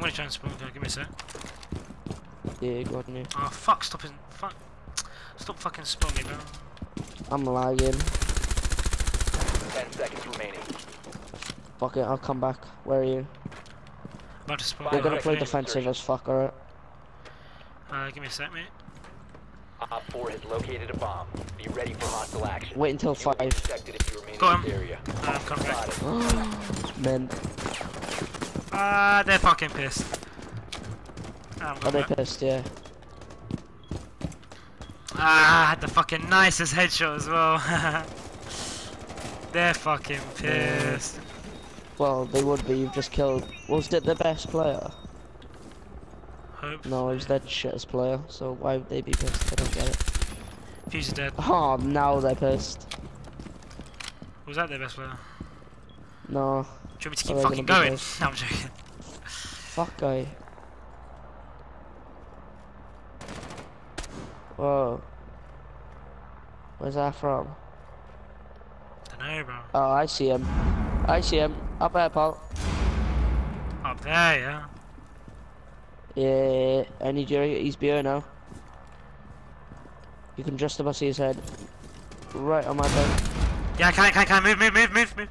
I'm gonna try and spawn. Give me a sec. Yeah, go on you. Oh fuck! Stop it! Fuck! Stop fucking spawning, bro. I'm lagging. Ten seconds remaining. Fuck it, I'll come back. Where are you? About to spawn. We're gonna play defensive as fuck, alright? Uh, give me a sec, mate. Op 4 has located a bomb. Be ready for hostile action. Wait until You will be 5. detected if you remain Got in this area. Uh, I'm coming back. Spotted. Ah, they're fucking pissed. I'm are they pissed? Yeah. Ah, I had the fucking nicest headshot as well. they're fucking pissed. Well, they would be. You've just killed. Was it the best player? Hope. No, it was their shittest player. So why would they be pissed? I don't get it. Fuse is dead. Oh, now they're pissed. Was that their best player? No. Do you want me to keep fucking going? No, I'm joking. Fuck guy. Whoa. Where's that from? Dunno, bro. Oh, I see him. I see him. Up there, pal. Up there, yeah. Yeah, I need you. He's beer now. You can just about see his head. Right on my bed. Yeah, can I, can I, can I move, move, move, move, move?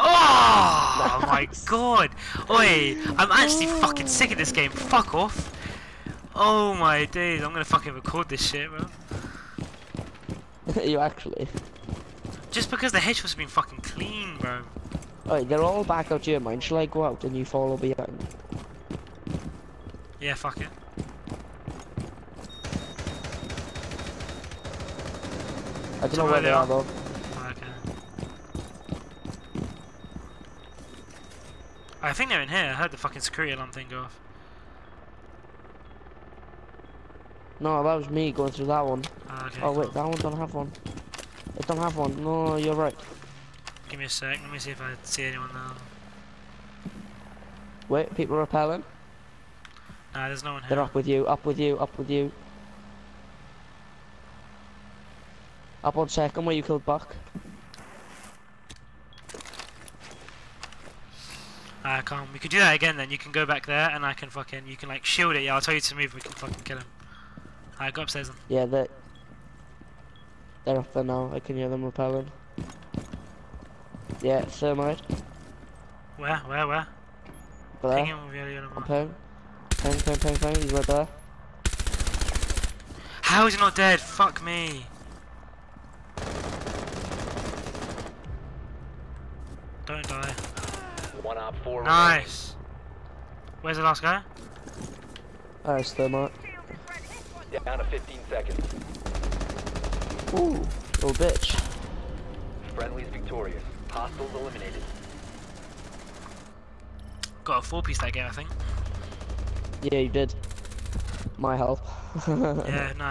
Oh, my god! Oi, I'm actually fucking sick of this game. Fuck off. Oh my days, I'm gonna fucking record this shit, bro. you actually. Just because the headshots have been fucking clean, bro. Alright, they're all back out here, mine. Shall I go out and you follow behind? Yeah, fuck it. I don't know where they are though. I think they're in here. I heard the fucking security alarm thing go off. No, that was me going through that one. Ah, okay, Oh wait, that one don't have one. It don't have one. No, you're right. Give me a sec. Let me see if I see anyone now. Wait, people repelling. Nah, there's no one here. They're up with you, up with you, up with you. Up on second where you killed Buck. Ah, calm. We could do that again then. You can go back there and I can fucking, you can like shield it. Yeah, I'll tell you to move. We can fucking kill him. Alright, go upstairs then. Yeah, they they're up there now. I can hear them repelling. Yeah, thermite. Where, where, where? Over Ping there. him with yellow mark. Ping. Ping, ping, ping, ping. He's right there. How is he not dead? Fuck me. Don't die. One Op 4 Nice. Where's the last guy? Alright, it's thermite. remaining. Down to 15 seconds. Ooh, little bitch. Friendly's victorious. Hostiles eliminated. Got a four piece that game, I think. Yeah, you did. My help. yeah, no.